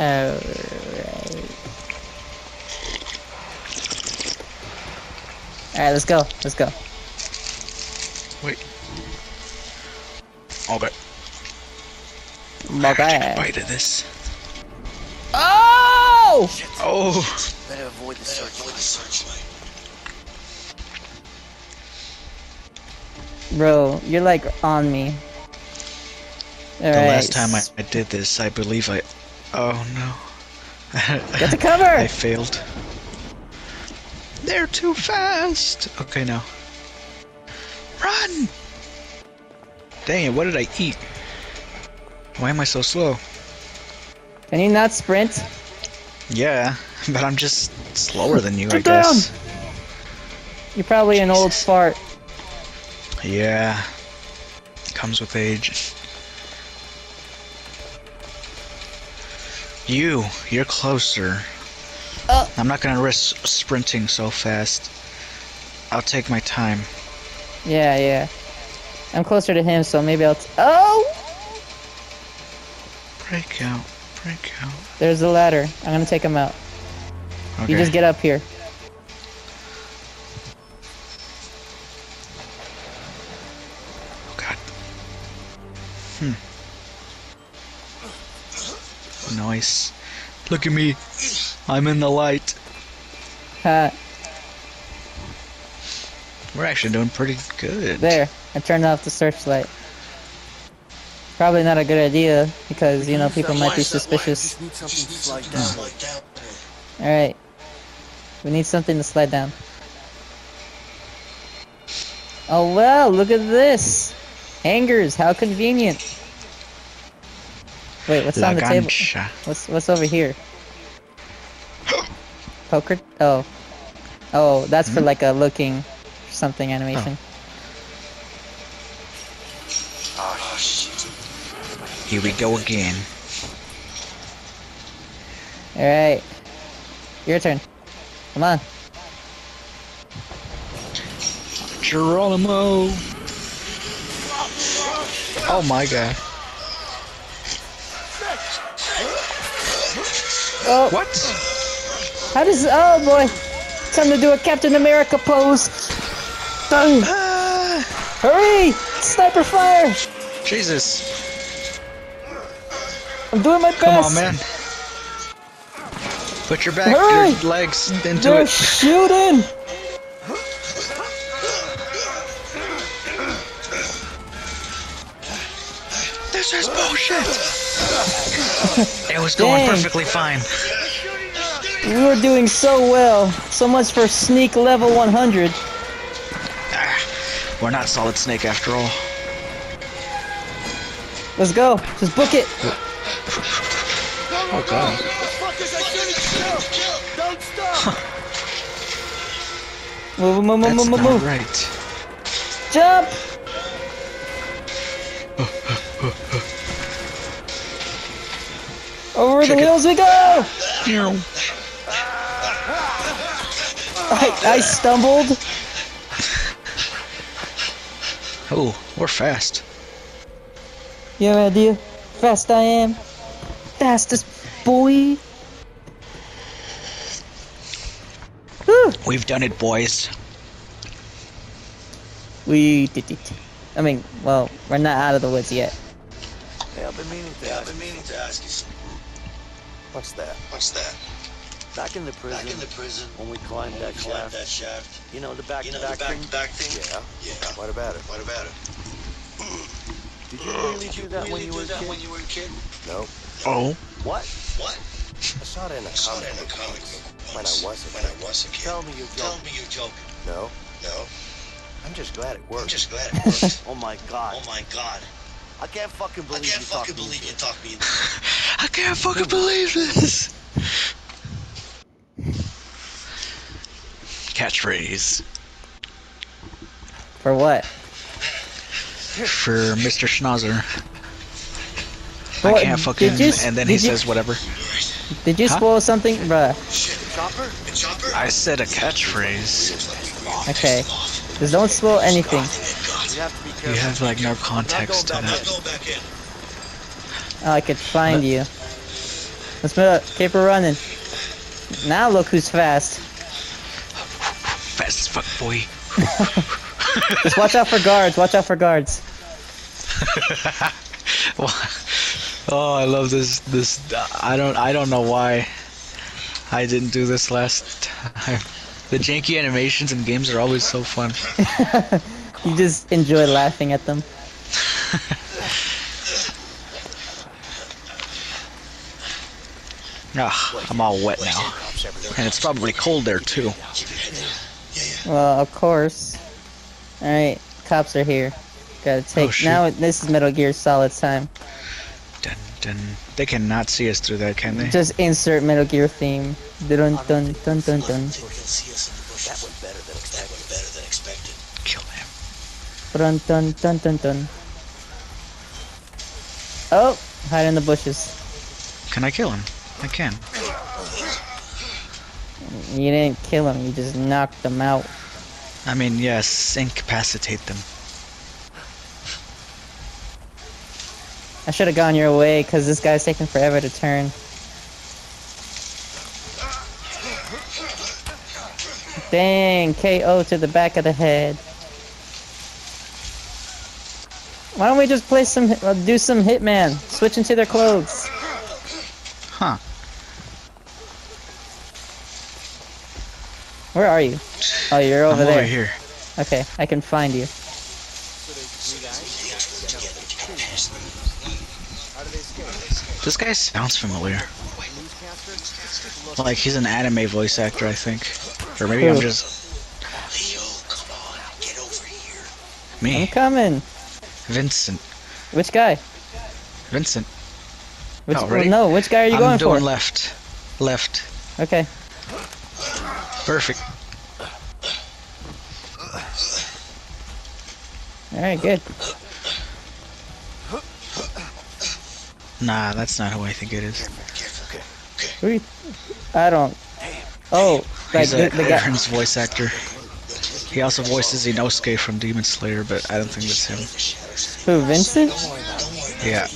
Uh, Alright. Alright, let's go. Let's go. Wait. Okay. I gotta take a bite of this. Oh! Oh! Better avoid the searchlight. Bro, you're like on me. Alright. The last time I, I did this, I believe I. Oh no. Get the cover! I failed. They're too fast! Okay, now. Run! Dang it, what did I eat? Why am I so slow? Can you not sprint? Yeah, but I'm just slower than you, I Get down! guess. You're probably an old fart. Yeah. Comes with age. You, you're closer. Oh. I'm not gonna risk sprinting so fast. I'll take my time. Yeah, yeah. I'm closer to him, so maybe I'll. T- oh! Break out, break out. There's the ladder. I'm gonna take him out. Okay. You just get up here. Nice. Look at me. I'm in the light. Ha, We're actually doing pretty good. there. I turned off the searchlight. Probably not a good idea because you know people might be suspicious. Just need something to slide down. All right. We need something to slide down. Oh wow! Look at this. Hangers. How convenient. Wait, what's La on the table? gancha. What's what's over here? Poker? Oh. Oh, that's for hmm? like a looking something animation. Oh, shit. Here we go again. Alright. Your turn. Come on. Geronimo. Oh my god. Oh, What? how does oh boy. Time to do a Captain America pose. Done. Ah, Hurry! Sniper fire! Jesus. I'm doing my best. Come on, man. Put your back, Hurry! your legs into They're it. shooting! This is bullshit. it was going Dang. perfectly fine. We were doing so well. So much for sneak level 100. Ah, we're not Solid Snake after all. Let's go. Just book it. Oh god. Fuckers, I shouldn't kill! Don't stop! Move, move, move, That's move, move, not move. right. Jump! Over Check the it. hills we go! I, I stumbled. Oh, we're fast. You have an idea? Fast I am. Fastest boy. Whew. We've done it, boys. We did it. I mean, well, we're not out of the woods yet. Hey, I've been meaning to Yeah, I've been meaning to ask you something. What's that? What's that? Back in the prison, Back in the prison, when we climbed when we that climbed shaft, that shaft, you know, the back you know back the back thing? back thing? Yeah. Yeah. What about it? What about it? Did you really Did do you that really when you do were a that kid? when you were a kid? No. Oh. What? What? I saw it in a I saw comic it in a book comic once, book when I was a when I kid. was a kid. Tell me you're Tell me you're joking. No. No, I'm just glad it worked. I'm just glad it worked. Oh my god. oh my god. I can't fucking believe can't you talked fucking me believe you into talked me. I can't fucking believe this. Catchphrase For what? for Mr. Schnauzer. What- I can't fucking. you- and then he you- says whatever. Did you Huh? spoil something? Bruh. Chopper? Chopper? I said a catchphrase. Seems like you've lost. Okay. Just don't spoil anything. You have to be careful. You have like no context to that. back Now go back in. Oh, I could find you. Let's move up. Keep her running. Now look who's fast. Fast as fuck, boy. Just watch out for guards. Watch out for guards. oh, I love this. This I don't. I don't know why I didn't do this last time. The janky animations in games are always so fun. You just enjoy laughing at them. Ah, I'm all wet now, and it's probably cold there too. Well, of course. Alright, cops are here. Gotta take. shoot. now this is Metal Gear Solid time. Dun, dun. They cannot see us through that, can they? Just insert Metal Gear theme. Dun dun dun dun dun. They can see us in the bushes. That went better than expected. That went better than expected. Kill him. Dun dun dun dun dun. Oh, hide in the bushes. Can I kill him? I can. You didn't kill him. You just knocked them out. I mean, yes, incapacitate them. I should have gone your way because this guy's taking forever to turn. Dang, KO to the back of the head. Why don't we just play some, uh, do some Hitman? Switch into their clothes. Huh. Where are you? Oh, you're over I'm there. over here. Okay, I can find you. This guy sounds familiar. Like he's an anime voice actor, I think. Or maybe I'm just Leo, come on, get over here. Me. I'm coming. Vincent. Which guy? Vincent. Which, Oh, well, no, which guy are you I'm going doing for? left. Left. Okay. Perfect. Alright, good. Nah, that's not who I think it is. Who I don't. Oh, He's the, a the guy. Eren's voice actor. He also voices Inosuke from Demon Slayer, but I don't think that's him. Who, Vincent? Yeah.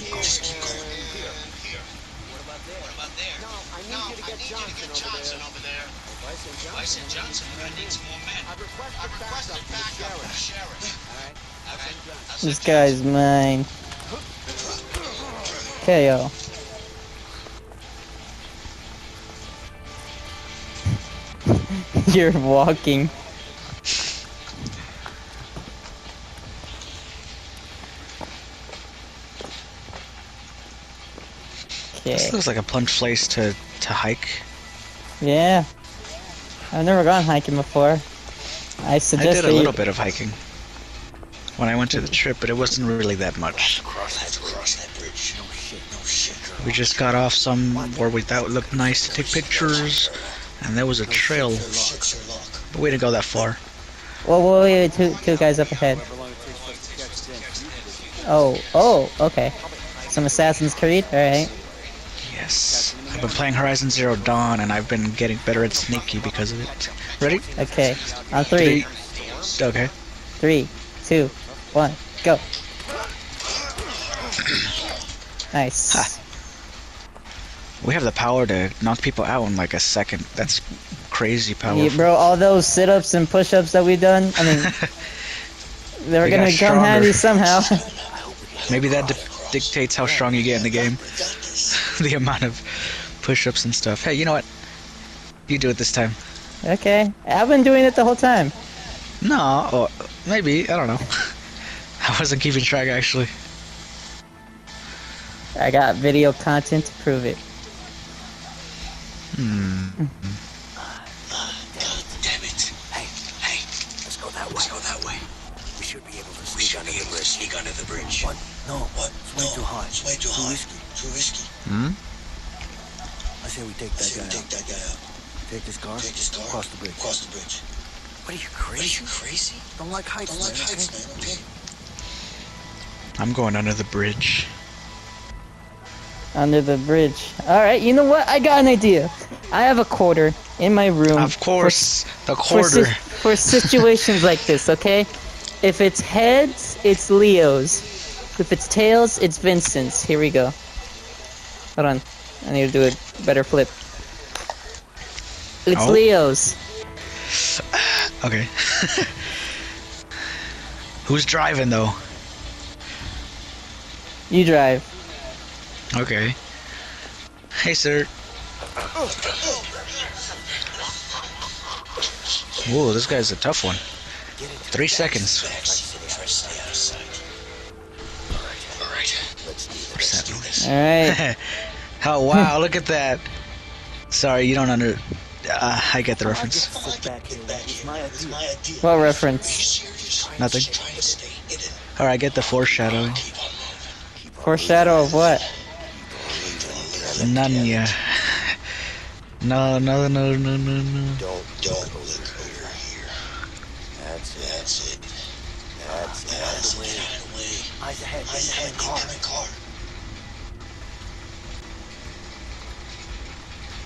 Bison Johnson, I need some more men. I've requested backup from the sheriff. This guy's mine. KO. You're walking. Okay. This looks like a plunge place to, to hike. Yeah. I've never gone hiking before. I suggest I did a you- little bit of hiking when I went to the trip, but it wasn't really that much. Cross that, cross that bridge. No shit, no shit. We just got off some where we thought it looked nice to take pictures, and there was a trail, No shit, Sherlock. but we didn't go that far. Whoa, whoa, wait, wait, two, two guys up ahead. Oh, oh, okay. Some Assassin's Creed, alright. Yes. I've been playing Horizon Zero Dawn, and I've been getting better at sneaky because of it. Ready? Okay. On three, Three. Okay. three, two, one, go. Nice. Ha. We have the power to knock people out in like a second. That's crazy power. Yeah, bro, all those sit-ups and push-ups that we've done, I mean, they're They gonna come handy somehow. Maybe that di- dictates how strong you get in the game. the amount of push-ups and stuff. Hey, you know what? You do it this time. okay. I've been doing it the whole time. No, or maybe I don't know. I wasn't keeping track actually. I got video content to prove it. Hmm. Damn it. Hey, hey. Let's go that way. Let's go that way. We should be able to sneak under the bridge. Sneak under the bridge. What? No. What? It's way too hot. It's way too, hot. Risky. Too risky. Hmm. I say we take I that say we guy take out. that guy out. Take this car. Take this car. Across the bridge. Cross the bridge. What are you What are you crazy? Don't like heights, Don't like man. heights, okay? man. Okay. I'm going under the bridge. Under the bridge. Alright, you know what? I got an idea. I have a quarter in my room. Of course, the For, quarter. si- for situations like this, okay? If it's heads, it's Leo's. If it's tails, it's Vincent's. Here we go. Hold on. I need to do a better flip. It's Oh. Leo's. Okay. Who's driving though? You drive. Okay. Hey, sir. Whoa, this guy's a tough one. Three seconds. Seven. Alright. oh wow, look at that. Sorry, you don't under. Uh, I get the reference. just sit back here. It's my idea. what reference? Nothing. Alright, I get the foreshadowing. Foreshadow of what? None, yeah. No, no, no, no, no, no. Don't,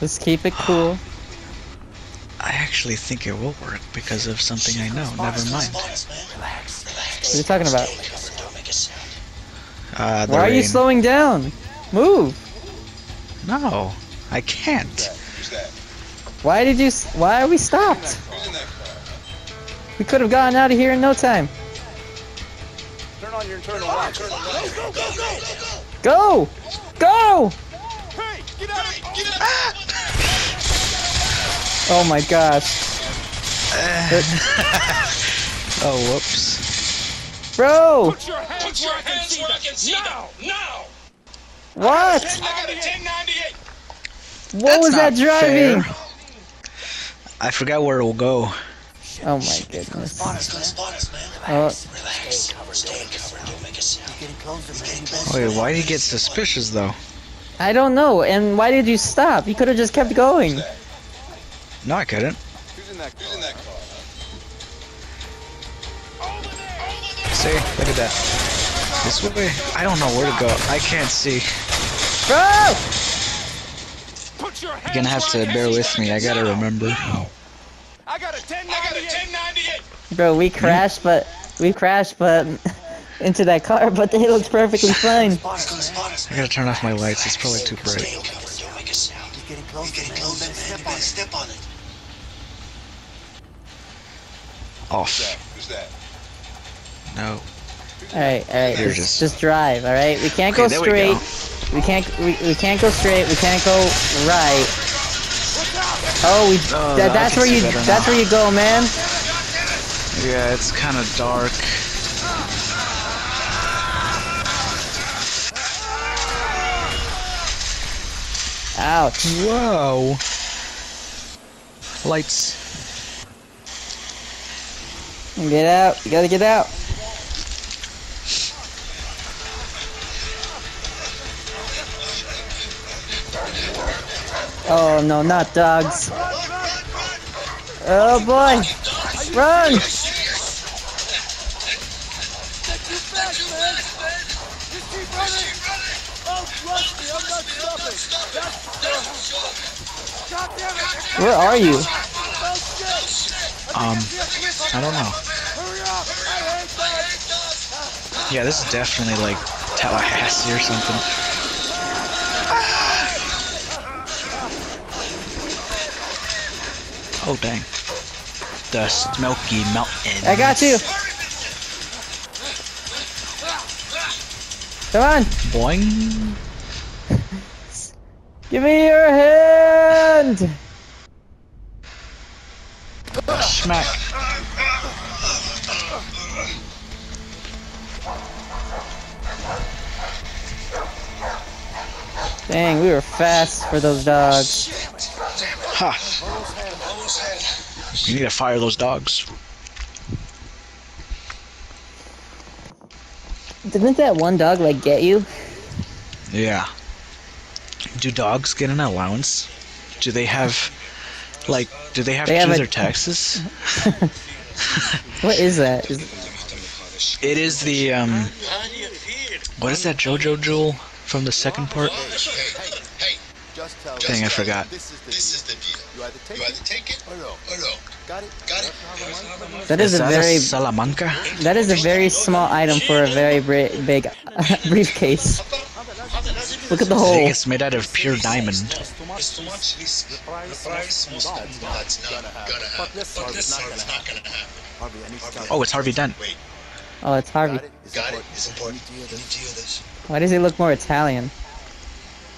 Let's keep it cool. I actually think it will work because of something I know. Never mind. Relax. What are you talking about? Don't make a sound. Uh, the Why are you slowing down? Move. No, I can't. Why did you? Why are we stopped? We could have gotten out of here in no time. Turn on your internal light. Go, go, go, go, Go! Go! Hey, get out of Get out Oh my gosh. Oh, whoops. Bro! Put your hands where I can see them. Now! Now! What? I got a 1098! What That's was that driving? fair. I forgot where it will go. Oh my goodness. Spot us, man. Oh, Relax. Stay in cover. Don't make a sound. Getting closer, man. You better Wait, why did he get suspicious though? I don't know. And why did you stop? You could have just kept going. No, I couldn't. Who's in that? Who's in that car? See, look at that. This way? I don't know where to go. I can't see. Bro! Put your hands You're gonna have to where I can bear with me. I gotta remember. I got a 1098! I got a 1098! Bro, we hmm? crashed, but we crashed, but into that car, but it looks perfectly fine. Spot us, spot us. I gotta turn off my lights. It's probably too Stay bright. in cover. Don't make a sound. He's getting You're closer, getting man. You closer, better man. You step on better it. step on it. Off. Who's that? No. Alright, alright, You're just, just- just drive, alright? We can't Okay, go there we straight. go. We can't we, we can't go straight, we can't go right. Oh, we Oh, that, I that's where you that's now. where you go, man. Yeah, it's kind of dark. Ouch. Whoa. Lights. Get out. You gotta get out. Oh no, not dogs. Oh boy. Run! Where are you? Um, I don't know. Yeah, this is definitely like Tallahassee or something. Ah! Oh dang. The Smoky Mountain. I got you. Come on. Boing. Give me your hand. Smack. Dang, we were fast for those dogs. Ha. You need to fire those dogs. Didn't that one dog like get you? Yeah. Do dogs get an allowance? Do they have, like, do they have They to have do their taxes? What is that? Is, It is the um. What is that JoJo Jewel from the second part? Just Dang, I forgot. This is the This is the deal. You either take You either take it or no. or no. Got it? Got it? that is a that very Salamanca? that is a very small item for a very bri- big briefcase. Look at the I hole. it's made out of pure diamond. It's too much. It's too much. It's The price, the price most most that's that's not not gonna gonna happen. happen. But this But time this it's not gonna happen. Harvey, I need to tell you. Oh, it's Harvey Dent. Wait, Oh, it's Harvey. Got it? It's got it. It's important. You You need to hear need to hear this. Why does he look more Italian?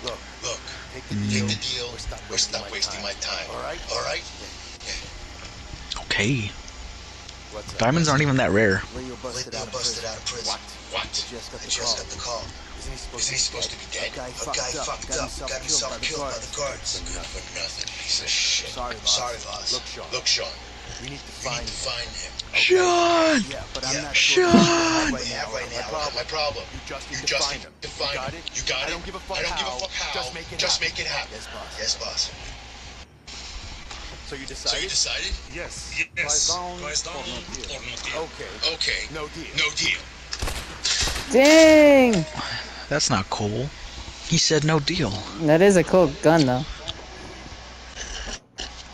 Look, Look, take the take deal. the deal. Or stop Or stop wasting wasting my my time. All right? All right. Okay. What's up? Diamonds aren't even that rare. Leo busted Leo out of busted out of prison. What? What? I just got the just call. got the call. Isn't he supposed, Isn't he supposed to be dead? A guy A guy fucked fucked up, up, got himself killed by the guards. For Good for nothing Piece of shit. Sorry, boss. Sorry, boss. Look, Sean. Look, Sean. We need to find need to him. find him. Sean! Yeah, but I'm Yeah, not sure Sean! we We have right now. My My problem. You just need You to just find him. to find you got him. it? You got I it? don't give a fuck I don't how. give a fuck how. Just make it Just happen. make it happen. Yes, boss. Yes, boss. So you decided? So you decided? Yes. Yes. down, Price down or or no no deal? deal? Okay. Okay. No deal. No deal. Dang! That's not cool. He said no deal. That is a cool gun though.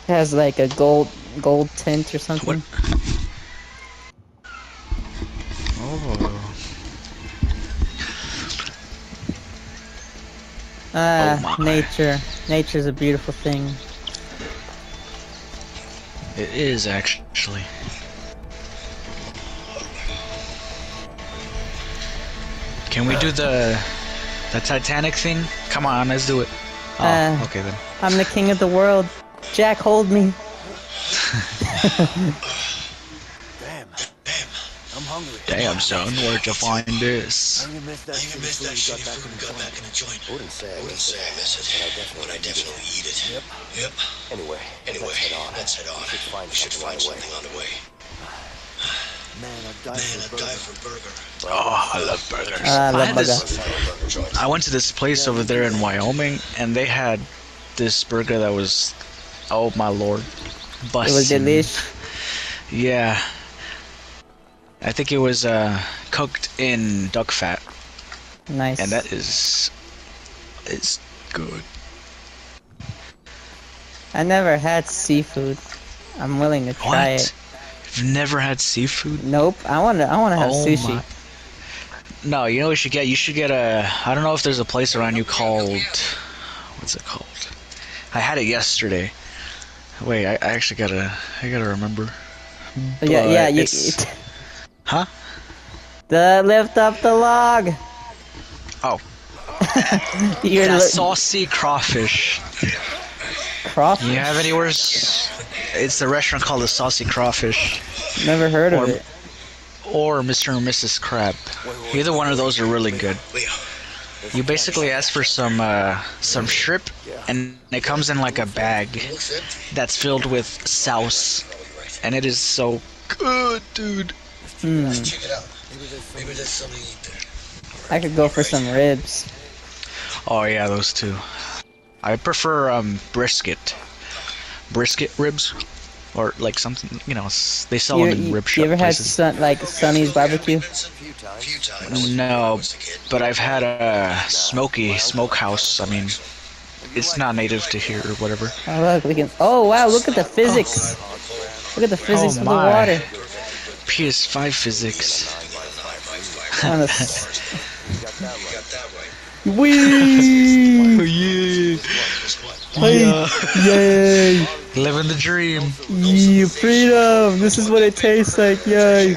It has like a gold gold tint or something. Oh. Ah, Oh nature. Nature's a beautiful thing. It is actually. Can we do the the Titanic thing? Come on, let's do it. Oh, Uh. okay then. I'm the king of the world. Jack, hold me. Damn. Damn. I'm hungry. Damn, son, where'd you find this? I even missed that I even shitty missed food that we got shitty back food in we got back joint. in the joint. I wouldn't say I I wouldn't miss say it. I miss it, But I definitely but I eat it. definitely eat it. Yep. Yep. Anyway, Anyway, let's head on. let's head on. We should find We should something find on the way. something on the way. Man, I'd die Man, for a I'd die burger. for burger. Oh, I love burgers. Ah, I love had this- burger. Burger. I went to this place over there in Wyoming, and they had this burger that was, oh my lord, It was delicious. Yeah. I think it was uh, cooked in duck fat, Nice. and that is, is good. I never had seafood. I'm willing to try What? it. You've never had seafood? Nope. I want to. I want to have Oh sushi. my- No, you know what you should get? You should get a. I don't know if there's a place around you called. What's it called? I had it yesterday. Wait, I, I actually gotta. I gotta remember. Uh, but yeah, yeah. You, it's- Huh? the lift up the log. Oh. You're That saucy crawfish. crawfish. You have anywhere? s- It's the restaurant called the Saucy Crawfish, Never heard of it. or Mr. and Mrs. Crab. Either one of those are really good. Leo, You basically ask for some uh, some shrimp, and it comes in like a bag that's filled with sauce, and it is so good, dude. Hmm. Check it out. Maybe there's something to eat there. I could go for some ribs. Oh yeah, those two. I prefer um brisket, brisket ribs, or like something you know they sell You, them in you, rib you shop ever had sun, like Sonny's barbecue? A few times. No, but I've had a smoky smokehouse. I mean, it's not native to here or whatever. Oh look, we can. Oh wow, look at the physics. Look at the physics Oh, of the oh, water. PS5 physics. Wee! Yeah, Hey, Yay! living the dream. Yee, freedom! This is what it tastes like, yay!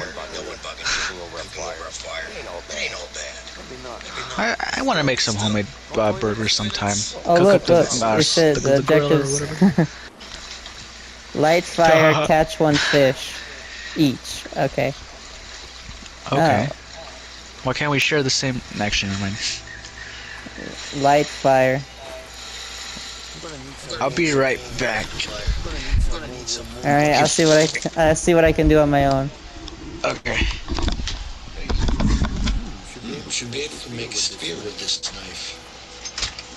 I, I want to make some homemade uh, burgers sometime. Oh Cook look, up the- look, uh, it says the- objectives. Light fire, catch one fish. Each. Okay. Okay. Oh. Why can't we share the same? Actually, never mind. Light fire. I'll be right back. Alright, I'll see what I I'll see what I can do on my own. Okay. We should be able to make a spear with this knife.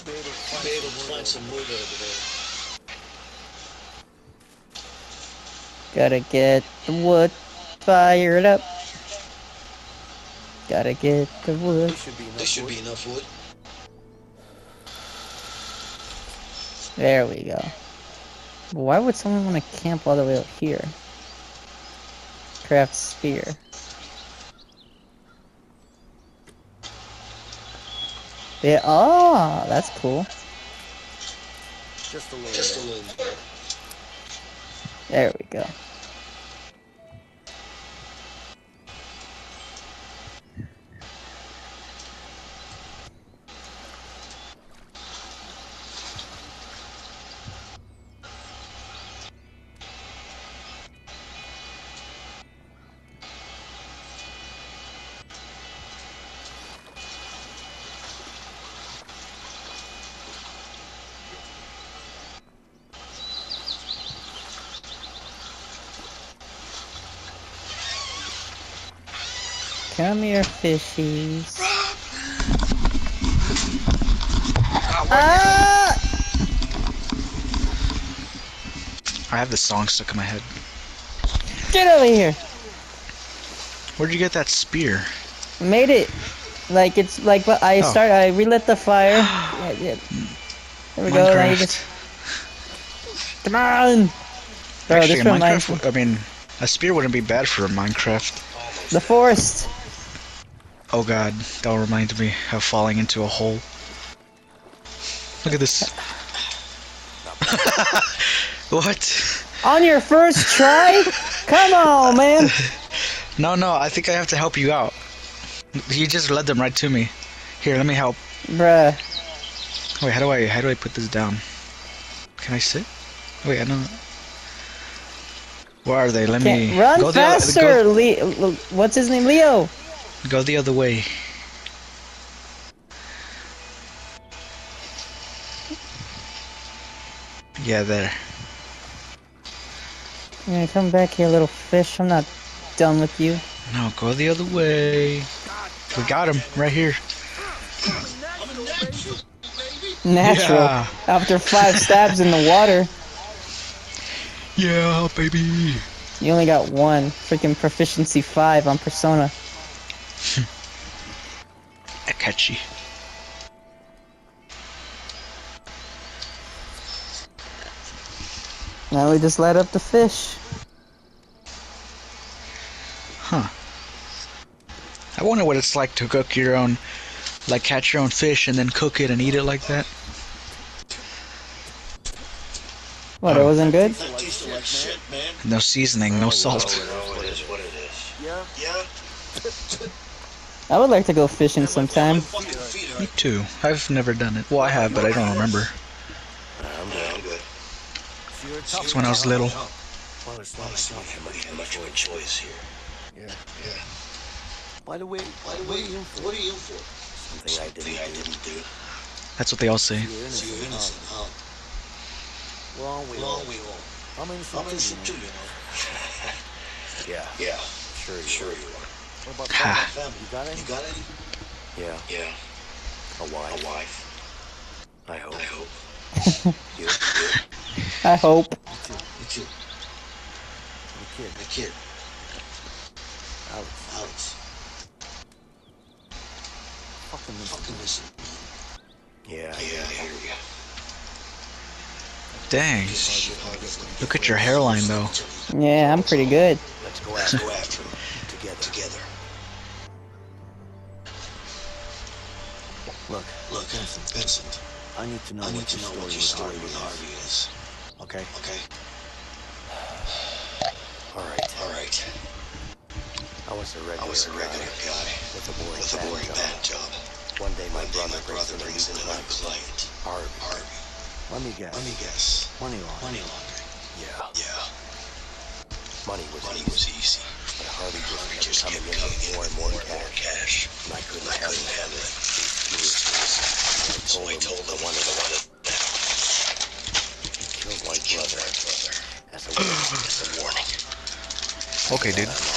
Be able to find some wood over there. Gotta get the wood fired up. Gotta get the wood. This should be enough This should wood. be enough wood. There we go. Why would someone want to camp all the way up here? Craft spear. Yeah. Oh, that's cool. Just a little. Just a little. There we go. Come here, fishies. Ah! I have this song stuck in my head. Get over here. Where'd you get that spear? Made it. Like it's like but I Oh. start. I relit the fire. Yeah, yeah. There we go. Now you just come on. Bro, Actually. Minecraft, I mean, a spear wouldn't be bad for a Minecraft. The forest. Oh god, that reminds me of falling into a hole. Look at this. what? On your first try? Come on, man. No, no, I think I have to help you out. You just led them right to me. Here, let me help. Bruh. Wait, how do I how do I put this down? Can I sit? Wait, I don't. Where are they? Let Can't me run go the faster. Le- Le- what's his name? Leo. Go, the other way. Yeah, there. Gonna come back here, little fish. I'm not done with you. No, go the other way. We got him right here. Natural. Yeah. After five stabs in the water, Yeah, baby. you only got one. Freaking proficiency five on Persona. Akechi. Now we just light up the fish. Huh. I wonder what it's like to cook your own, like catch your own fish and then cook it and eat it like that. What? It wasn't good. That tastes like shit, man. No seasoning, no salt. Oh, it is what it is. Yeah. Yeah? I would like to go fishing sometime. Me too. I've never done it. Well, I have, but I don't remember. I'm good. I'm good. So you're a It's when I was little. Well, it's not Honestly, we haven't had much of a choice here. Yeah. Yeah. By the way, By the way, what are you for? something I didn't do. didn't do. That's what they all say. You're So you're innocent. innocent, huh? huh? Wrong way. Long we all. I'm innocent I'm innocent too, too, you you know. know. Yeah. Yeah, Sure. You sure are. you are. What about Ha. family? Family, You got any? You got any? Yeah. Yeah. A wife. A wife. I hope. I hope. You. I hope. You too. The kid. The kid. Alex. Alex. Fucking miss Fucking listen. Yeah. Yeah, I hear you. Dang. Look at your hairline, though. Yeah, I'm pretty good. Let's go Let's after Look. Vincent. I need to know I need what to your know story, what your with story Harvey with is. Harvey is. Okay. Okay. All right. All right. I was a regular. I was a regular guy guy with a boring, with a bad boring job. bad job. One day my One day brother, my brother brings in a new client. Harvey. Harvey. Let me guess. Let me guess. Money laundering. Money laundering. Yeah. Yeah. Money was Money easy, was easy. but Harvey just Harvey kept just coming kept in coming with in more with and more more and more cash. cash. And I couldn't I handle couldn't it. handle it. Was So I told him the one of the one of that killed my brother my brother. as a. As a warning. Okay, dude.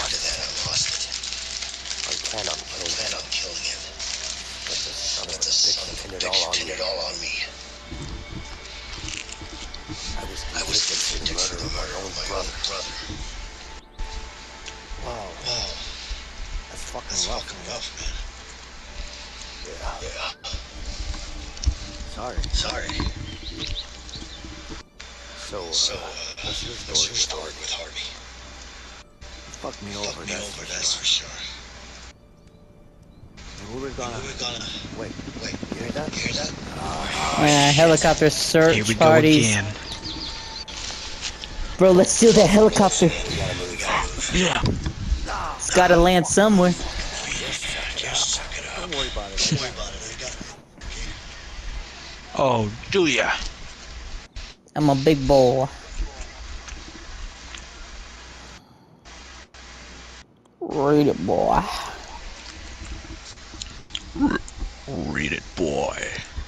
Helicopter Here search we go again. Bro, let's steal that helicopter. Yeah. It's gotta land somewhere. Just suck it up. Don't worry about it. Don't worry about it. I got it. Oh, do ya? I'm a big boy. Read it, boy. Read it, boy.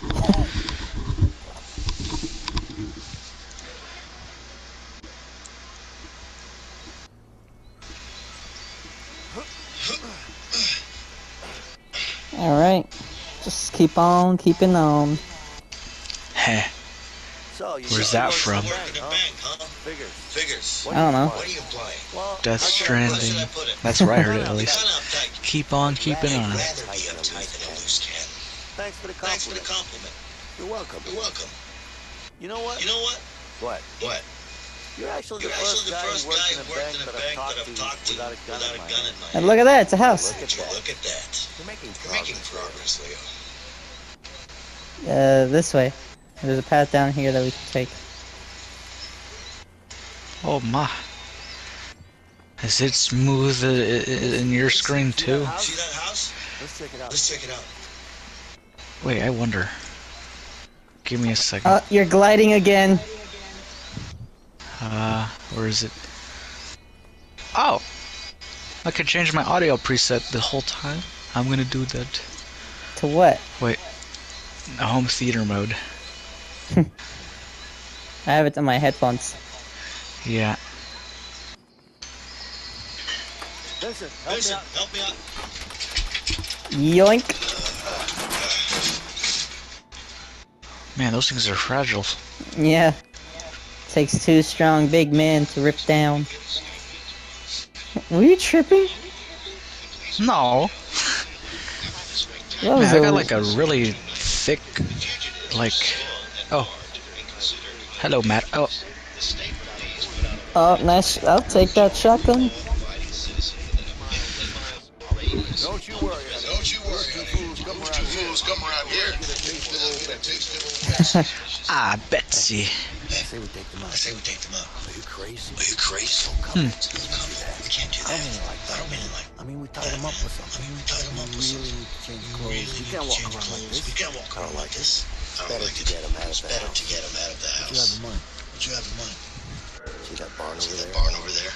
Alright. Just keep on keeping on. Heh. So, Where's that from? work Work in in a a bank, bank, huh? Figures. Figures. What I don't know. What imply? are you implying? Well, Death How should I- how should Stranding. I put it? That's where I heard it at least. Keep on keeping on. I'd rather be uptight than a loose cannon. thanks for the Thanks for the compliment. compliment. You're welcome. You're welcome. You know what? You know what? What? What? You're actually You're the actually first guy first who worked in a bank in that I've talked talked to to without a gun in a my hand. And look at that, it's a house. Look at that. look at that? You're making You're making progress. progress, Leo. Uh, this way. There's a path down here that we can take. Oh my. Is it smooth i- i- in your screen too? See that house? Let's check it out. Let's check it out. Wait, I wonder. Give me a second. Oh, you're gliding again. Uh, where is it? Oh! I can change my audio preset the whole time. I'm gonna do that. To what? A home theater mode. I have it on my headphones. Yeah. Listen, help Listen, me out. help me out. Yoink. Man, those things are fragile. Yeah. Takes two strong big men to rip down. Were you tripping? No. That was Man, I a- got like a really thick, like. Oh. Hello, Matt. Oh, Oh, nice. I'll take that shotgun. Don't you worry. Don't you worry. Fools come Those around two fools come around here. Get a taste of old Get a Betsy. taste of old Betsy. ah, Betsy. I say we take them I say we take them out. Are you crazy? Are you crazy? Hmm. Come on. We can't do I that. don't mean like I don't mean like I mean, we tied them up with I something. mean, we tied them up with really something. need to change clothes. really We need can't to walk change around like clothes. this. We can't walk around like this. I don't better like to it. get 'em out of It's the better house. to get 'em out of the You have house. the money. What you have in mind? See that barn See over that there? barn over there?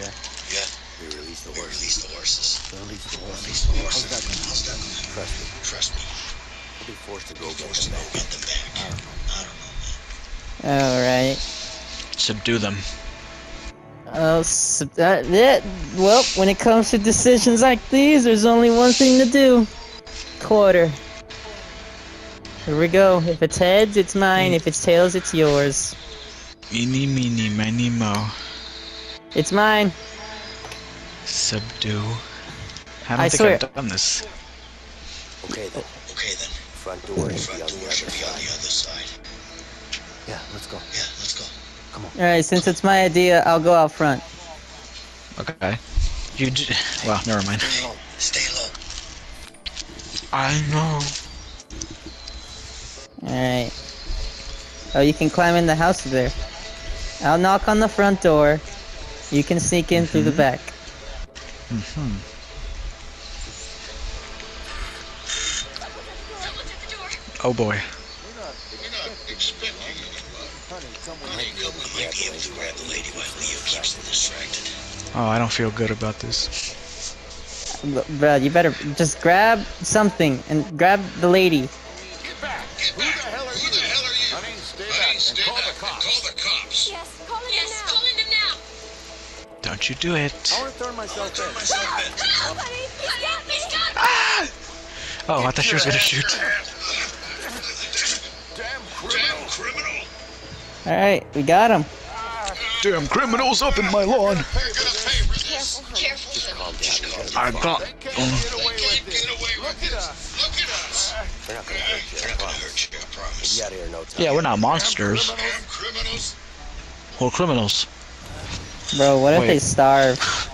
Yeah. Yeah. We released the We horses. release the horses. We released the horses. release the horses. How's that going? How's that going? Trust me. Trust me. We'll be forced to go We're get forced to them go back. get them back. I don't know. I don't know, man. Alright. Subdue them. Oh, s- that, that, well, when it comes to decisions like these, there's only one thing to do. Quarter. Here we go. If it's heads, it's mine. Mm. If it's tails, it's yours. Eeny, meeny, miny, mo. It's mine. Subdue. I don't I think swear- I've done this. Okay then. Okay then. Front door should be Front on door other should be on the other side. Yeah, let's go. Yeah, let's go. Alright, since it's my idea, I'll go out front. Okay. You j- well, never mind. Stay low. Stay low. I know. Alright. Oh, you can climb in the house there. I'll knock on the front door. You can sneak in through the back. Hmm. Oh boy. Oh, I don't feel good about this. L- Bro, you better just grab something and grab the lady. Get back. Get Who the hell are Who the hell are you? Honey, stay Honey, back stay and call back and call the cops. Yes, calling Yes, him now. calling him now. Don't you do it. I want to turn myself in. myself in. Help, honey. He's got me. He's got me. Ah! Oh, I thought she was gonna shoot. Damn Damn criminal. criminal. Alright, we got him. Ah. Damn criminals up in my lawn. I be got. They can't Um, get away with this. away Look with at this. us. Look at us. They're not gonna hurt you. They're not gonna hurt you, I promise. Be out of here no time. Yeah, we're not monsters. Damn criminals. We're criminals. Bro, what if Wait. they starve?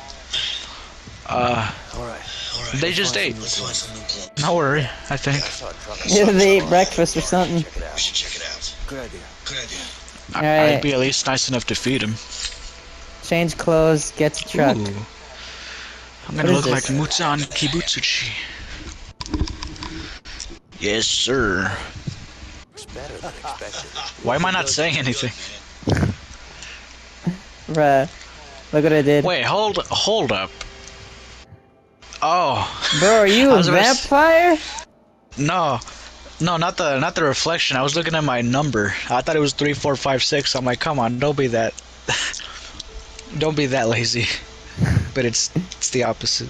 Uh, All right. All right. They just ate. Let's find some new clothes. No worry, I think. I saw a truck. Yeah, they ate breakfast or something. Check it out. We should check it out. Good idea. Good idea. I- Alright. I'd be at least nice enough to feed him. Change clothes, get to truck. Ooh. I'm gonna is look like this? Muzan Kibutsuji. Yes, sir. It's better than expected. Why am I not saying anything? Bruh. Look what I did. Wait, hold, hold up. Oh, Bro, are you I a was about to s- vampire? no, no, not the, not the reflection. I was looking at my number. I thought it was three, four, five, six. I'm like, come on, don't be that, don't be that lazy. But it's, it's the opposite.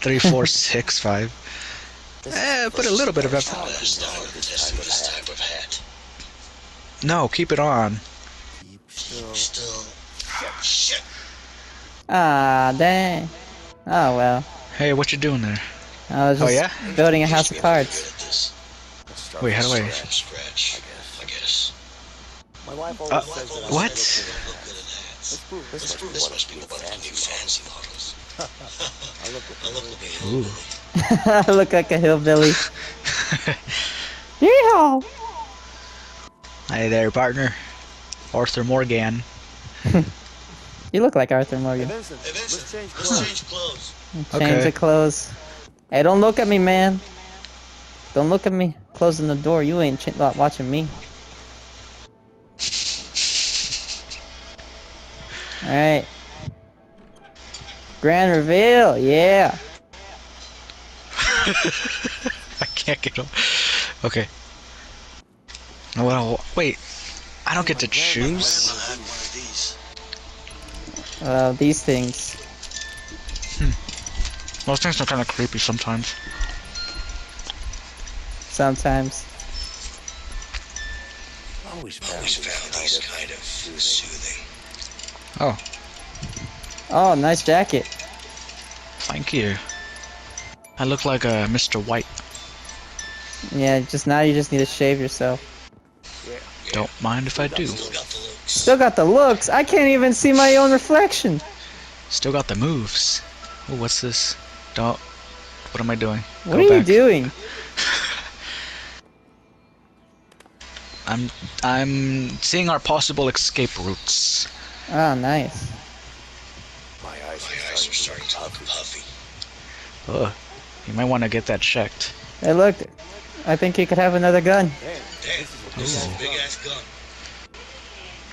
Three, four, six, five. Eh, put a little bit of effort. Last time we tested this type of hat. No, keep it on. Keep still. Still. Ah, dang. Oh well. Hey, what you doing there? I was Oh, yeah? building a house of to be able to cards. get at this. Let's start Wait, how do I? scratch. From scratch. I guess. My wife always Uh, says that I'm what? Let's prove this, This, must be this must be the one of the new fancy fancy models. I look I look like a Ooh. I look like a hillbilly. Yeehaw! Hey there, partner. Arthur Morgan. You look like Arthur Hey, Morgan. Vincent, Hey, let's Vincent, change let's clothes. change clothes. Change Okay. the clothes. Hey, don't look at me, man. Don't look at me. Closing the door. You ain't ch- not watching me. Alright. Grand reveal. Yeah. I can't get him. Okay. Well, wait. I don't get to choose. had one of these. Uh, these things. Those things are kind of creepy sometimes. Sometimes. Always found Always these found kind these of kind of soothing. Oh, nice jacket. Thank you. I look like a Mr. White. Yeah, just now you just need to shave yourself. Don't mind if I do. Still got the looks. Still got the looks. I can't even see my own reflection. Still got the moves. Oh, what's this? Don't. What am I doing? What Go are you doing? I'm I'm seeing our possible escape routes. Oh, nice. My eyes My eyes are starting to look puffy. Ugh. You might want to get that checked. Hey, look. I think you could have another gun. Damn, this is a big ass gun.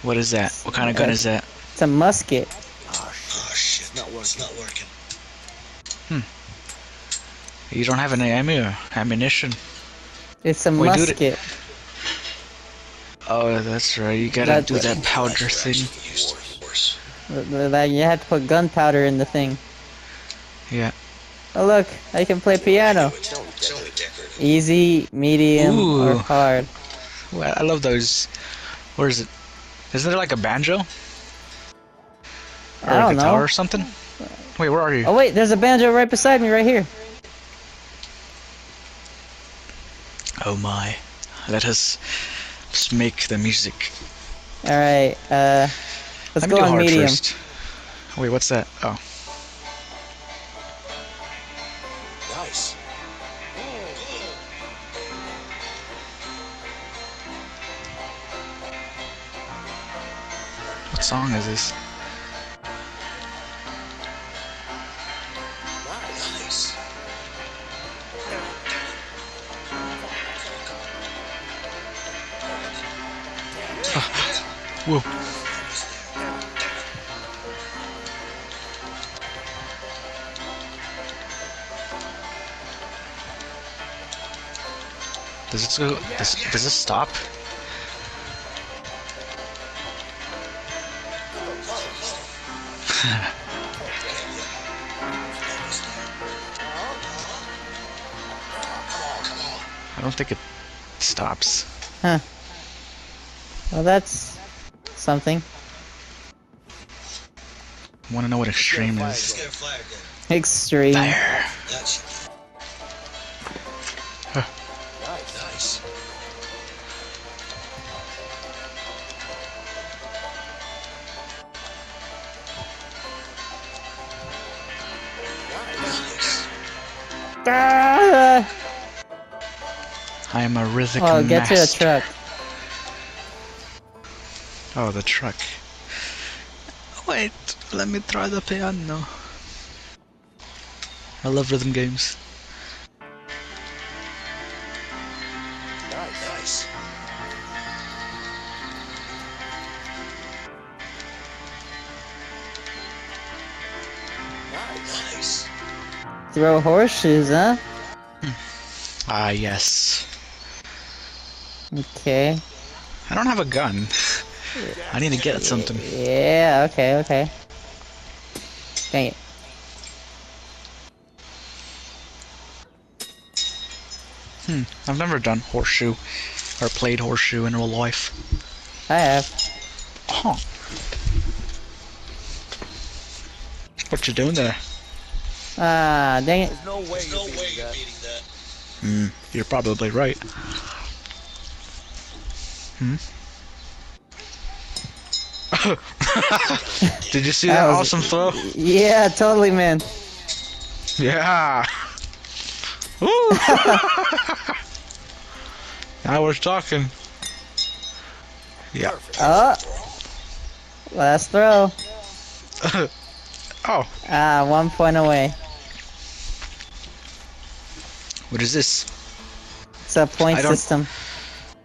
What is that? What kind of gun is that? It's a musket. Ah, shit. Oh shit, not it's not working. Hmm. You don't have any ammo, ammunition. It's a Wait, dude, musket. Oh, that's right. You gotta That- do that powder thing. Flashbacks we used to force. Th- th- That you had to put gunpowder in the thing. Yeah. Oh look, I can play piano. It's only, it's only decorative. Easy, medium, or hard. Well, I love those. Where is it? Isn't there like a banjo? Or I a don't guitar know. or something? Wait, where are you? Oh wait, there's a banjo right beside me, right here. Oh my. Let us just make the music. All right, uh, let's Let me go on medium. first. Wait, what's that? Oh. Nice. What song is this? Does it go? Does, does this stop? I don't think it stops. Huh. Well, that's something. I want to know what extreme is. get a fire going. Extreme. Fire. I am a Oh, get to the truck. Oh, the truck. Wait, let me try the piano. I love rhythm games. Nice. Nice. Nice. Nice. Throw horseshoes, huh? Ah, yes. Okay. I don't have a gun. I need to get something. Yeah, okay, okay. Dang it. Hmm, I've never done horseshoe or played horseshoe in real life. I have. Huh. What you doing there? Ah, dang it. There's no way There's no you're way beating you're beating that. Hmm, you're probably right. Hmm? Did you see that, That was- awesome throw? Yeah, totally, man. Yeah. Woo. now we're talking. Yeah. Oh! Last throw. oh, Ah, one point away. what is this? It's a point system.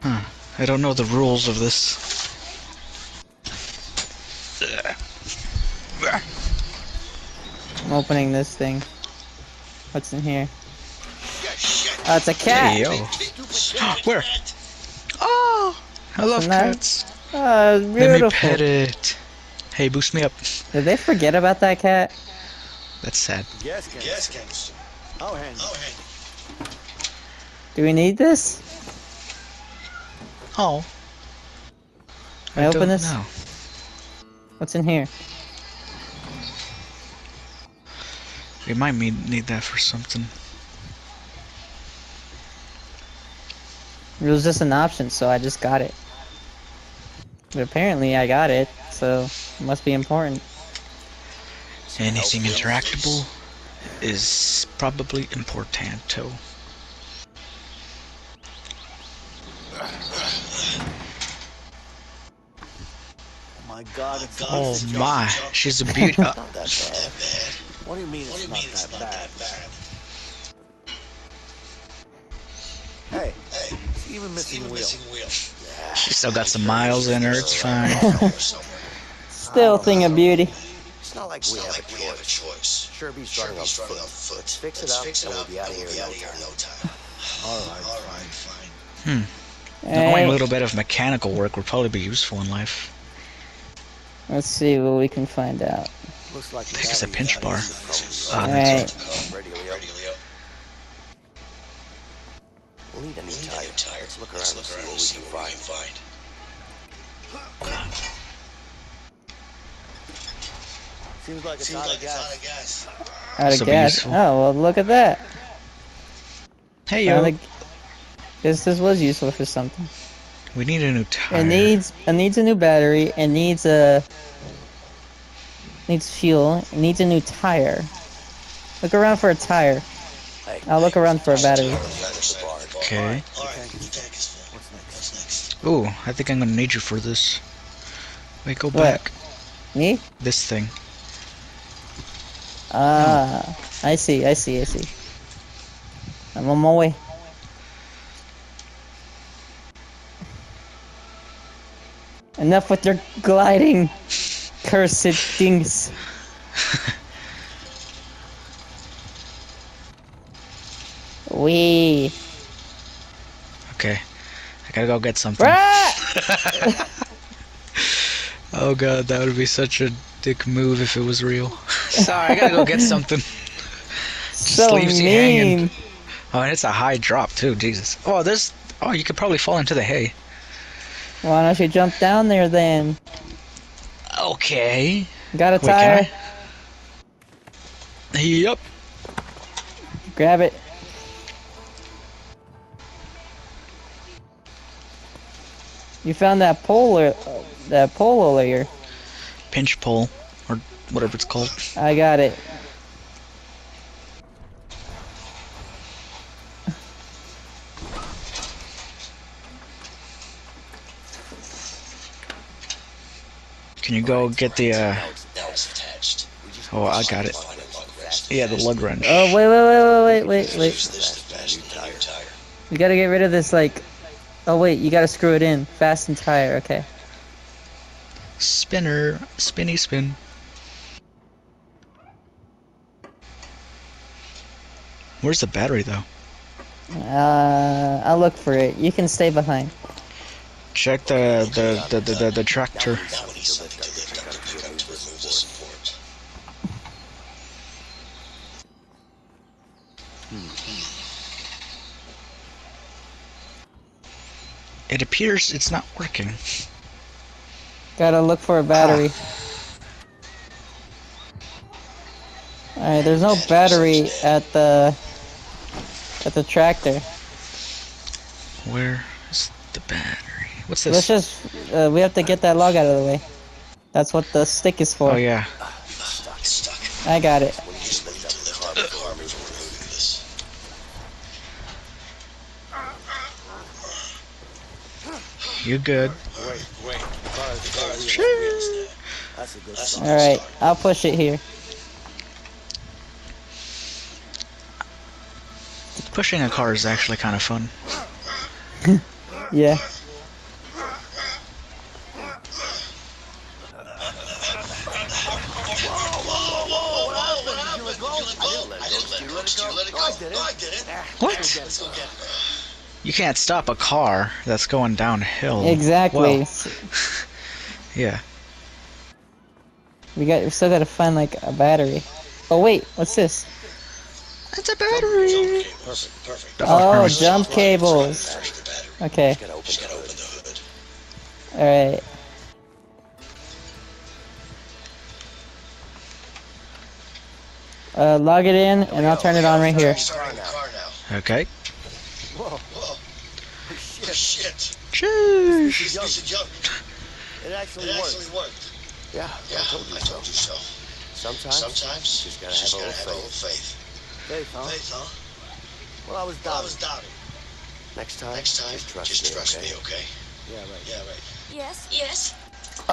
don't- system. I don't know the rules of this. I'm opening this thing. What's in here? Oh, it's a cat. Hey, yo. Where? Oh, I love cats. Oh, it's Let me pet it. Hey, boost me up. Did they forget about that cat? That's sad. Yes, Ken. Gas canister. Oh, hey. Do we need this? Oh. Can I, open this? know. What's in here? We might need, need that for something. It was just an option, so I just got it. But apparently I got it, so it must be important. Anything interactable is probably important too. Oh my god, Oh my, she's a beauty. uh, Not that bad. What do you mean What do it's you not mean it's that not bad? that bad? Hey, Hey, it's even missing even wheel. missing wheel. she still got some miles in her. It's fine. Somewhere, somewhere. Still thing of beauty. It's not like It's we not have like a we have a choice. choice. Sure be Sure, starting he's off foot. Let's fix it Let's up, fix it and we'll up, be out of and here we'll in be no out of here in no time. Alright. All right, fine. Knowing a little bit of mechanical work would probably be useful in life. Let's see what we can find out. Looks like the Think it's a pinch bar. easy Oh. Alright, Ready, Leo? Ready, We'll need a new We need a tire. Let's look around Let's look see what and we see can what we find. can find. Seems like it's Seems out like of out gas. of gas. out of gas. Oh, well, look at that. Hey Found yo, a- Guess this was useful for something. We need a new tire. It needs it needs a new battery. It needs a needs fuel. It needs a new tire. Look around for a tire. I'll look around for a battery. Okay. All right, the tank is full. what's next? What's next? Ooh, I think I'm gonna need you for this. Wait, go What? back. Me? This thing. Ah, I see. I see. I see. I'm on my way. Enough with your gliding, cursed things. Wee. Okay. I gotta go get something. Oh god, that would be such a dick move if it was real. Sorry, I gotta go get something. So leaves you hanging. Oh, and it's a high drop too, Jesus. Oh, there's. Oh, you could probably fall into the hay. Why don't you jump down there then? Okay. Got a Wait, tire? I? Yup. Grab it. You found that pole or that pole earlier. Pinch pole or whatever it's called. I got it. Can you go get the, uh... Now it's attached. Oh, I got it. Find a lug wrench. Yeah, the lug wrench. Oh wait, wait, wait, wait, wait, wait, wait. Use this to fasten the new tire. We gotta get rid of this like. Oh wait, you gotta screw it in. Fasten tire. Okay. Spinner. Spinny spin. Where's the battery, though? Uh, I'll look for it. You can stay behind. Check the, the, the, the, the, the tractor. Now we need something to lift up the pickup to remove the support. It appears it's not working. Gotta look for a battery. Alright, there's no battery at the at the tractor. Where is the battery? What's Let's just uh, we have to get that log out of the way. That's what the stick is for. Oh, yeah. It's stuck. I got it. We just need to lift up the car before removing this. You good? Wait, wait. Car's The car's Sure. got wheels now. That's a good That's start. good. Alright, I'll push it here. Pushing a car is actually kind of fun. Yeah. Can't stop a car that's going downhill. Exactly. Well, yeah. We got we still gotta find like a battery. Oh wait, what's this? It's a battery. Perfect, perfect. Oh, Alright. jump cables. There's the battery. Okay. Gotta open Just the gotta hood. open the hood. Alright. Uh, log it in, and I'll turn it on right here. Starting the car now. Okay. Whoa. Whoa. Shit. Shit. Cheers. Piece of junk. It actually It worked. actually worked. Yeah, Yeah, I told you I so. told you so. Sometimes, Sometimes, you just gotta just have a gotta have a little little faith. faith, huh? Faith, huh? Well, I was Well, I doubting. was doubting. Next time, Next time, just trust just me, trust okay? me, okay? Yeah, right. Yeah, right. Yes? Yes.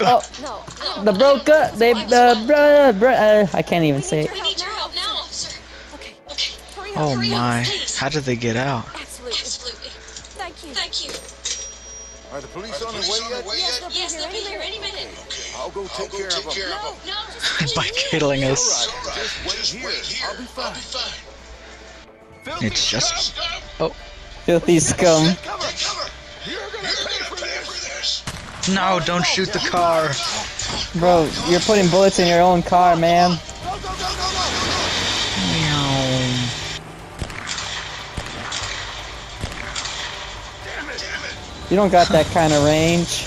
Oh, No. No. the broca, they, uh, bruh, bruh, uh, I can't even say it. We need your help now, officer. Okay. Okay. Hurry up. Oh hurry my. Up. How did they get out? Absolutely. Absolutely. Thank you. Thank you. Are the police Are the on the police way on the way Yes, yet? they'll be yes, here they'll be here any minute. Okay. I'll go take care of them. care No, of them. no, just By killing us. All right, just wait Just here. wait here. I'll be fine. Filthy It's just. scum! Oh. Filthy scum. Cover. Cover. You're gonna You're pay gonna for pay for this. No, don't shoot the car. Bro, you're putting bullets in your own car, man. Go, go, go, go, go! Meow. You don't got that kind of range.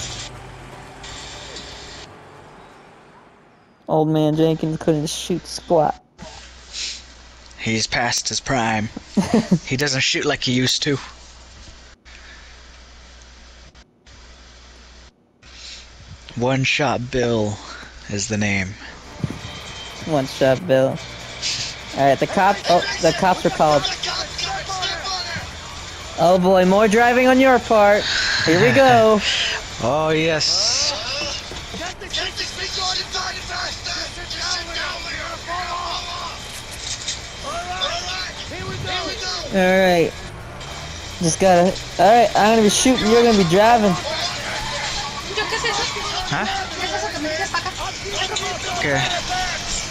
Old man Jenkins couldn't shoot squat. He's past his prime. he doesn't shoot like he used to. One Shot Bill is the name. One shot, Bill. Alright, the cop. Oh, the cops are called. Oh boy, more driving on your part. Here we go. Oh, yes. Get the get this thing going inside, inside! Sit down, we're gonna fall off! Alright, here we go! Alright. Just gotta. Alright, I'm gonna be shooting, you're gonna be driving. Huh? Okay.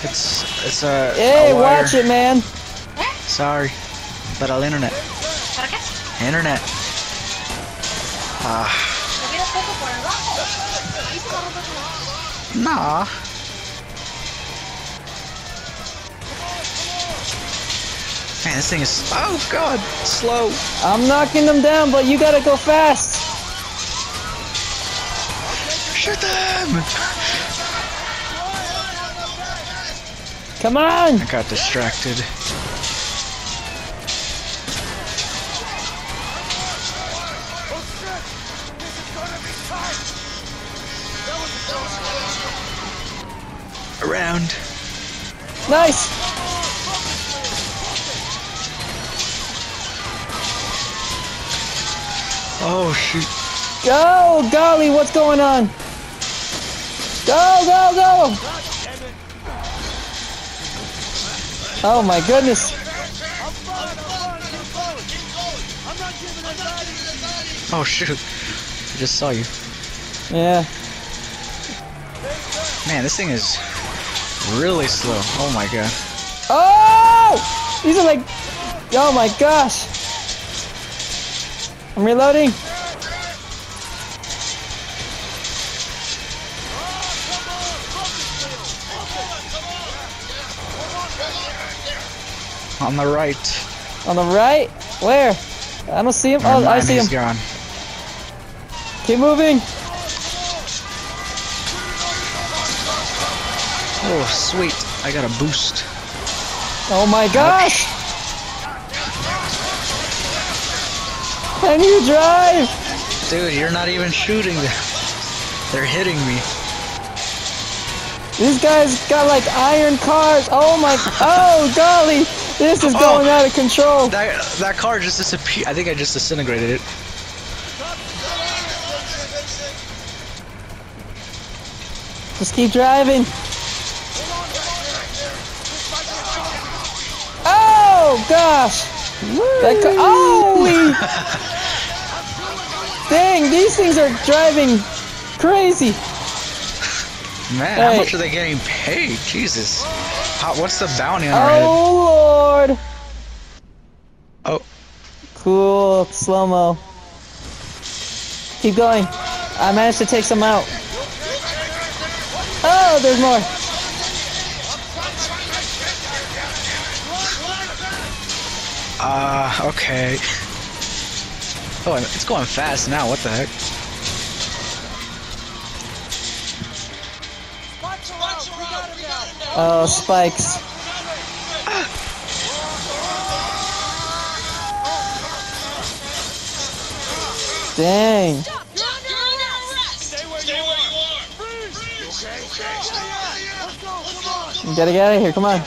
It's it's a. Hey, a wire. watch it, man. Sorry, but I'll internet. Internet. Ah. Nah. Man, this thing is. Oh god, slow. I'm knocking them down, but you gotta go fast. Shoot them! Come on. I got distracted. Nice. Oh shoot. Go, golly, what's going on? Go, go, go! Oh my goodness. Oh shoot! I just saw you. Yeah. Man, this thing is really slow. Oh my god. Oh! These are like. Oh my gosh. I'm reloading. On the right. On the right? Where? I don't see him. Oh, I see him. he's gone. Keep moving. Oh, sweet. I got a boost. Oh my gosh! Can you drive? Dude, you're not even shooting them. They're hitting me. These guys got like iron cars. Oh my! Oh golly! This is oh. going out of control. That that car just disappeared. I think I just disintegrated it. Just keep driving. Gosh! That ca- Holy! Dang! These things are driving crazy. Man, how much are they getting paid? Jesus. How, what's the bounty on our head? Oh lord! Oh. Cool slow mo. Keep going. I managed to take some out. Oh, there's more. Uh, okay. Oh, it's going fast now. What the heck? Oh, spikes. Dang. You're. Stay where you are. Okay? Okay. Gotta get out of here. Come on.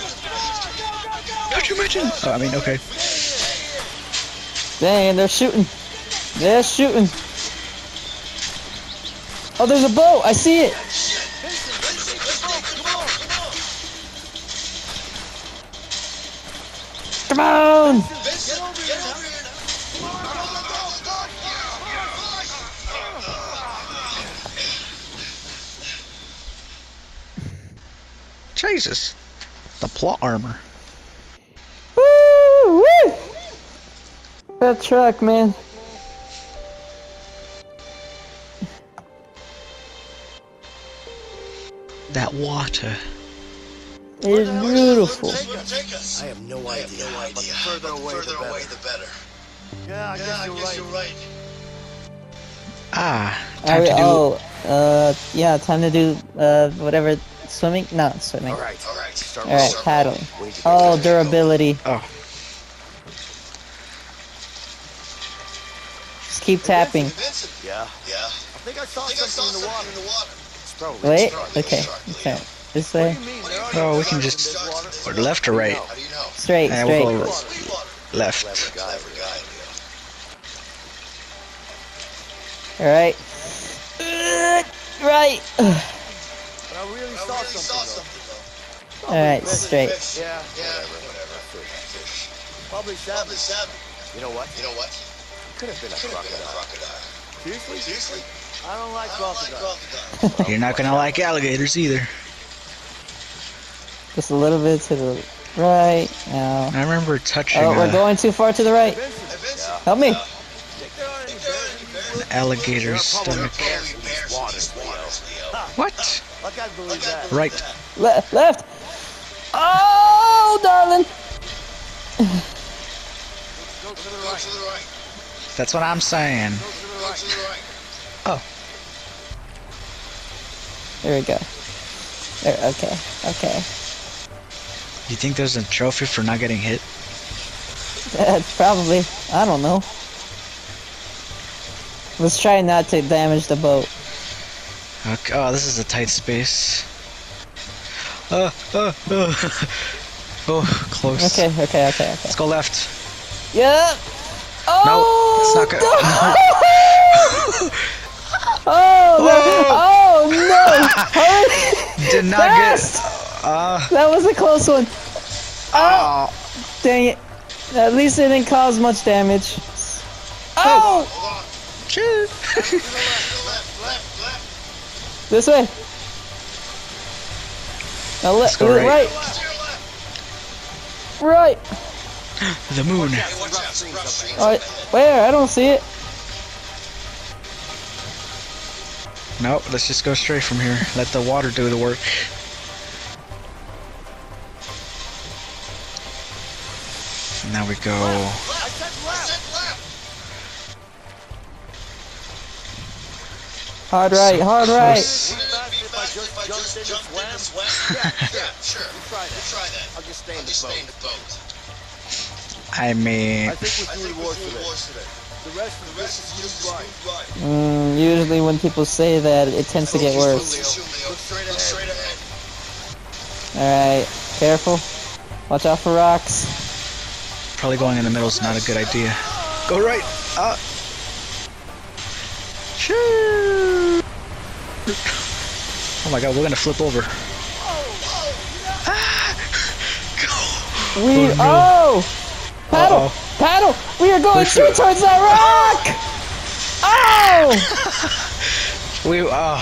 Could you imagine? Oh, I mean, okay. Dang, they're shooting. They're shooting. Oh, there's a boat. I see it. Come on. Jesus. The plot armor. Woo! Woo! That truck, man. That water. It is beautiful. I have no I have idea. but the further but the away, further the away, the better. Yeah, I Yeah, guess I you're guess right. you're right. Ah, time we, to do. oh, uh, yeah, time to do, uh, whatever, swimming? No, swimming. All right. All right. Start Alright, with paddling. We need to Oh, durability. Oh, keep tapping. Vincent. Yeah. Yeah. I think I saw I think I saw something in the water. in the water. It's probably Wait, Probably okay, shark, okay. Leo. This way. oh, we can just or left or right. How do you know? Straight, Yeah, we'll go Sweetwater. left. Clever guy, Leo. Alright. Right. But I really I saw really saw something. something though. Alright, straight. Fish. Yeah, Yeah, whatever. whatever. Fish. Probably Probably seven. seven. You know what? You know what? Could have been a Could have been a crocodile. crocodile. Seriously? Seriously? I don't like I don't like crocodiles. crocodiles. You're not gonna like alligators either. Just a little bit to the right. Now. I remember touching Oh, we're a- going too far to the right. Hey, Vincent. Help me. Think there are any bears in an alligator's stomach. probably bears in these waters, Leo. What? Like I believe that. Right. Le- left. Oh, darling. Go to the right. To the right. That's what I'm saying. Go to the right. to. There we go. There. Okay. Okay. You think there's a trophy for not getting hit? Uh, probably. I don't know. Let's try not to damage the boat. Okay. Oh, this is a tight space. Uh, uh, uh. oh, close. Okay. Okay. Okay. Okay. Let's go left. Yeah. Oh. it's not good. no. oh. no. Oh Hurry! Did not Fast! get. Uh, That was a close one. Oh, dang it. At least it didn't cause much damage. Oh! left, left. This way. Now let, Let's go right. right. To your left. right, The moon. Oh, hey, watch out. Some rough streams Alright, up ahead. where? I don't see it. Nope, let's just go straight from here. Let the water do the work. Now we go. I said left. Hard right, hard right. Close. Wouldn't it be faster if I just jumped in and swam? Yeah, sure. Try We'll that. try that. I'll just stay in the just stay in boat. The boat. I mean, I think we're think through we're the through wars the today. The rest The rest is is just smooth smooth ride. Mm, usually when people say that, it tends to get worse. Look straight ahead. Look straight ahead. Alright, careful. Watch out for rocks. probably going in the middle is not a good idea. Go right. Uh. Shoo. Oh my god, we're gonna flip over. Ah! Go. We Oh, no. Oh, paddle, Uh-oh. paddle. We are going Push straight it. towards that rock. Oh! We ah.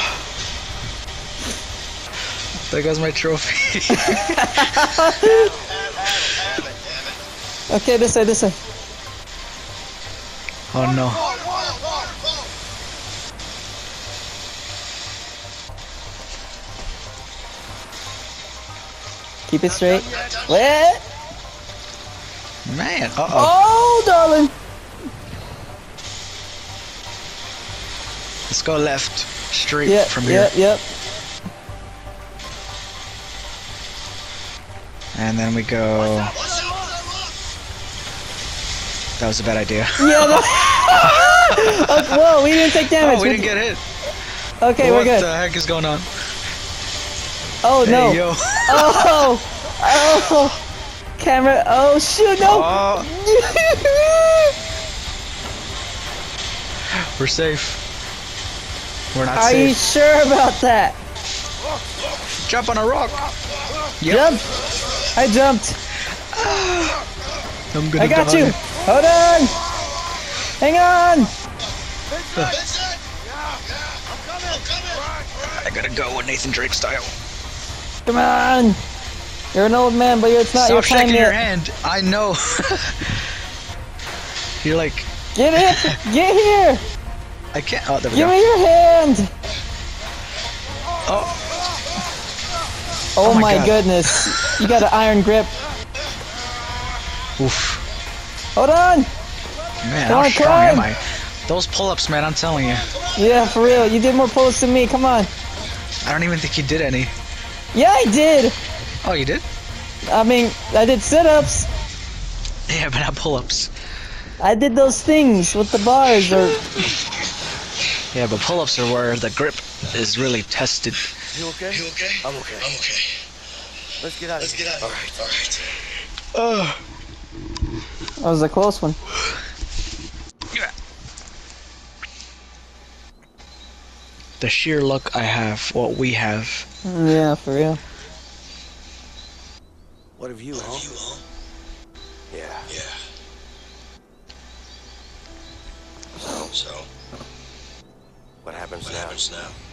There goes my trophy. Okay, this way, this way. oh no. Keep it straight. What? Man. Uh oh. Oh, darling. Let's go left. Straight Yep, from here. yep, yep. And then we go. Watch out for that rock. That was a bad idea. Yeah. No. oh, whoa, we didn't take damage. oh, we didn't get hit. Okay, what we're good. What the heck is going on? Oh no. Yo. Oh. Oh. Camera. Oh shoot! No. Oh, we're safe. We're not Are you sure about that? Jump on a rock. Yep. Jump. I jumped. I'm gonna I got die. you. Hold on. Hang on. Vincent! Yeah, yeah. I'm coming. I'm coming. I gotta go with Nathan Drake style. Come on. You're an old man, but it's not your Stop time shaking yet. your hand. I know. You're like, Get it. Get here. I can't. Oh, there we Give go. me your hand. Oh, Oh, Oh my my, God. goodness. You got an iron grip. oof. Hold on. Man, Come how on, strong climb. am I? Those pull-ups, man, I'm telling you. Yeah, for real. You did more pull-ups than me. Come on. I don't even think you did any. Yeah, I did. Oh, you did? I mean, I did sit-ups. Yeah, but not pull-ups. I did those things with the bars or Yeah, but pull-ups are where the grip is really tested. You okay? You okay? I'm okay. I'm okay. Let's get out Let's of get here. out of here. All right. Ugh. that was a close one. The sheer luck I have, what we have. Yeah, for real. What have you, huh? Yeah. Yeah. So, What happens what now? happens now?